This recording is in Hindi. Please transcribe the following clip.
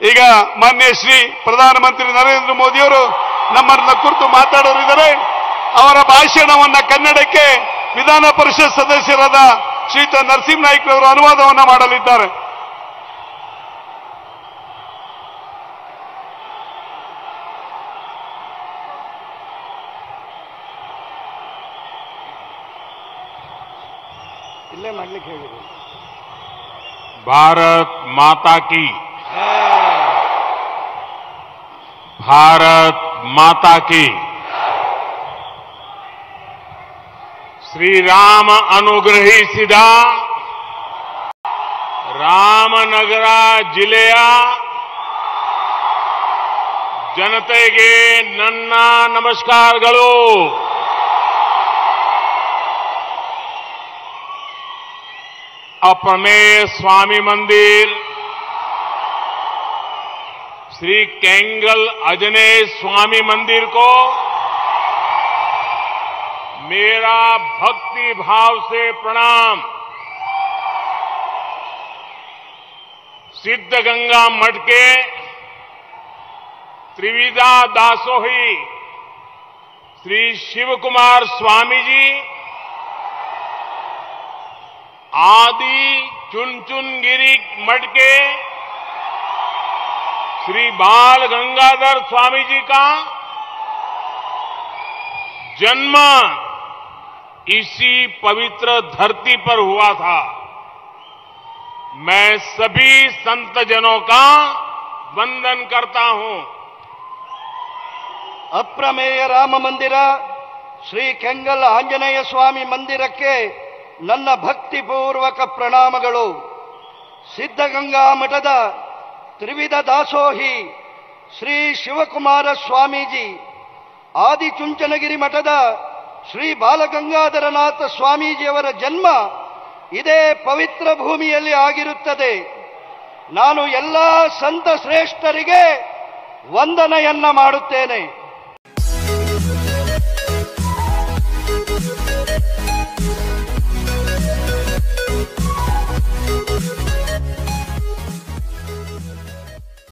ಈಗ ಮಾನ್ಯ ಶ್ರೀ ಪ್ರಧಾನಮಂತ್ರಿ ನರೇಂದ್ರ ಮೋದಿಯವರು ನಮ್ಮನ್ನ ಕುರಿತು ಮಾತಾಡೋರಿದ್ದಾರೆ ಅವರ ಭಾಷಣವನ್ನ ಕನ್ನಡಕ್ಕೆ ವಿಧಾನ ಪರಿಷತ್ ಸದಸ್ಯರಾದ ಶ್ರೀತ ನರಸಿಂಹನಾಯ್ಕರವರು ಅನುವಾದವನ್ನ ಮಾಡಲಿದ್ದಾರೆ. ಭಾರತ್ ಮಾತಾ ಕೀ. भारत माता की श्री राम ಅನುಗ್ರಹಿಸಿದ ರಾಮನಗರ ಜಿಲ್ಲೆಯ ಜನತೆಗೆ ನನ್ನ ನಮಸ್ಕಾರಗಳು अप्रमेय स्वामी मंदिर श्री कैंगल अजनेय स्वामी मंदिर को मेरा भक्ति भाव से प्रणाम। सिद्ध गंगा मठ के त्रिविदा दासोही, श्री शिव कुमार स्वामी जी, आदि चुनचुनगिरी मठ के श्री बाल गंगाधर स्वामी जी का जन्म इसी पवित्र धरती पर हुआ था मैं सभी संत जनों का वंदन करता हूं ಅಪ್ರಮೇಯ ರಾಮ ಮಂದಿರ ಶ್ರೀ ಕೆಂಗಲ್ ಆಂಜನೇಯ ಸ್ವಾಮಿ ಮಂದಿರಕ್ಕೆ ನನ್ನ ಭಕ್ತಿಪೂರ್ವಕ ಪ್ರಣಾಮಗಳು ಸಿದ್ಧಗಂಗಾ ಮಠದ ತ್ರಿವಿಧ ದಾಸೋಹಿ ಶ್ರೀ ಶಿವಕುಮಾರ ಸ್ವಾಮೀಜಿ, ಆದಿಚುಂಚನಗಿರಿ ಮಠದ ಶ್ರೀ ಬಾಲಗಂಗಾಧರನಾಥ ಸ್ವಾಮೀಜಿಯವರ ಜನ್ಮ ಇದೇ ಪವಿತ್ರ ಭೂಮಿಯಲ್ಲಿ ಆಗಿರುತ್ತದೆ. ನಾನು ಎಲ್ಲ ಸಂತ ಶ್ರೇಷ್ಠರಿಗೆ ವಂದನೆಯನ್ನ ಮಾಡುತ್ತೇನೆ.